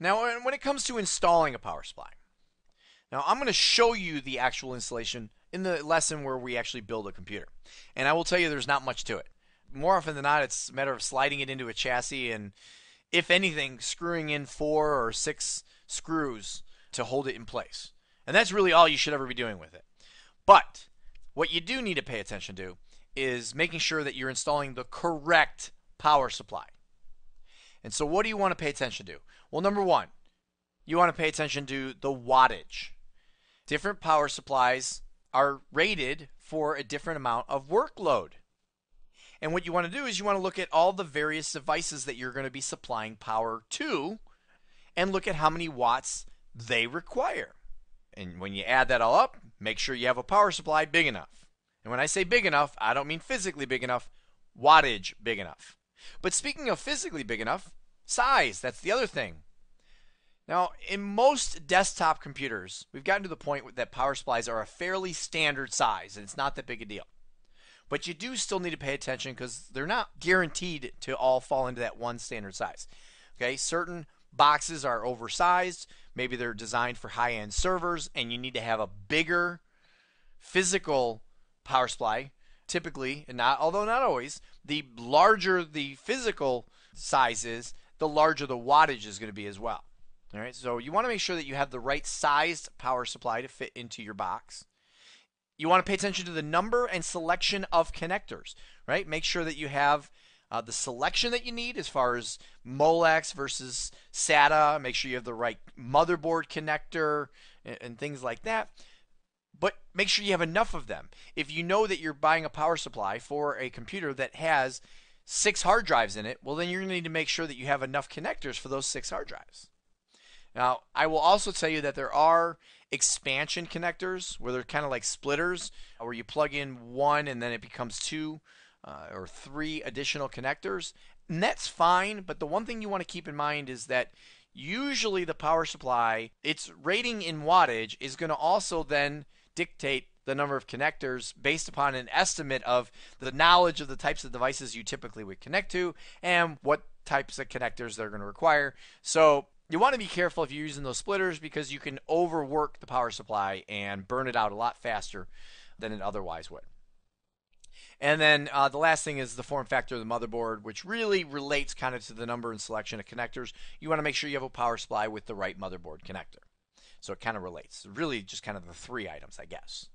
Now, when it comes to installing a power supply, now I'm going to show you the actual installation in the lesson where we actually build a computer. And I will tell you there's not much to it. More often than not, it's a matter of sliding it into a chassis and, if anything, screwing in four or six screws to hold it in place. And that's really all you should ever be doing with it. But what you do need to pay attention to is making sure that you're installing the correct power supply. And so, what do you want to pay attention to? Well, number one, you want to pay attention to the wattage. Different power supplies are rated for a different amount of workload. And what you want to do is you want to look at all the various devices that you're going to be supplying power to and look at how many watts they require. And when you add that all up, make sure you have a power supply big enough. And when I say big enough, I don't mean physically big enough, wattage big enough. But speaking of physically big enough, size, that's the other thing. Now, in most desktop computers, we've gotten to the point that power supplies are a fairly standard size, and it's not that big a deal. But you do still need to pay attention because they're not guaranteed to all fall into that one standard size. Okay, certain boxes are oversized. Maybe they're designed for high end servers, and you need to have a bigger physical power supply. Typically, and not although not always, the larger the physical size is, the larger the wattage is going to be as well. All right, so you want to make sure that you have the right sized power supply to fit into your box. You want to pay attention to the number and selection of connectors, right? Make sure that you have uh, the selection that you need as far as Molex versus SATA. Make sure you have the right motherboard connector and, and things like that. But make sure you have enough of them. If you know that you're buying a power supply for a computer that has six hard drives in it, well, then you're going to need to make sure that you have enough connectors for those six hard drives. Now, I will also tell you that there are expansion connectors where they're kind of like splitters, where you plug in one and then it becomes two uh, or three additional connectors. And that's fine, but the one thing you want to keep in mind is that usually the power supply, its rating in wattage is going to also then dictate the number of connectors based upon an estimate of the knowledge of the types of devices you typically would connect to and what types of connectors they're going to require. So you want to be careful if you're using those splitters because you can overwork the power supply and burn it out a lot faster than it otherwise would. And then uh, the last thing is the form factor of the motherboard, which really relates kind of to the number and selection of connectors. You want to make sure you have a power supply with the right motherboard connector. So it kind of relates. Really, just kind of the three items, I guess.